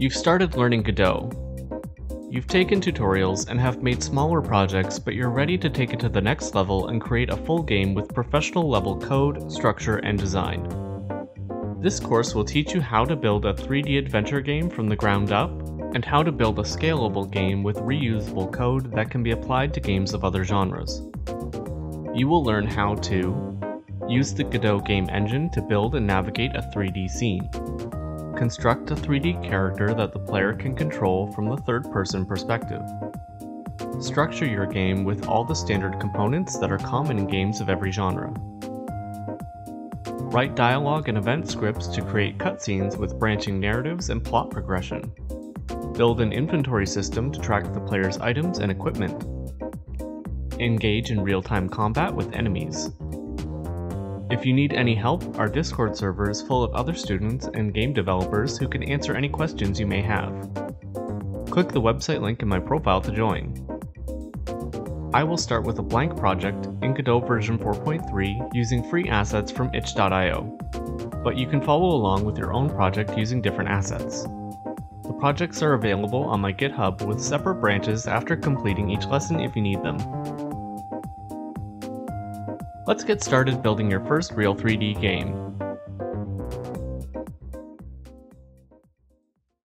You've started learning Godot. You've taken tutorials and have made smaller projects, but you're ready to take it to the next level and create a full game with professional level code, structure, and design. This course will teach you how to build a 3D adventure game from the ground up, and how to build a scalable game with reusable code that can be applied to games of other genres. You will learn how to use the Godot game engine to build and navigate a 3D scene, construct a 3D character that the player can control from the third person perspective, structure your game with all the standard components that are common in games of every genre, Write dialogue and event scripts to create cutscenes with branching narratives and plot progression. Build an inventory system to track the player's items and equipment. Engage in real-time combat with enemies. If you need any help, our Discord server is full of other students and game developers who can answer any questions you may have. Click the website link in my profile to join. I will start with a blank project in Godot version 4.3 using free assets from itch.io, but you can follow along with your own project using different assets. The projects are available on my GitHub with separate branches after completing each lesson if you need them. Let's get started building your first real 3D game.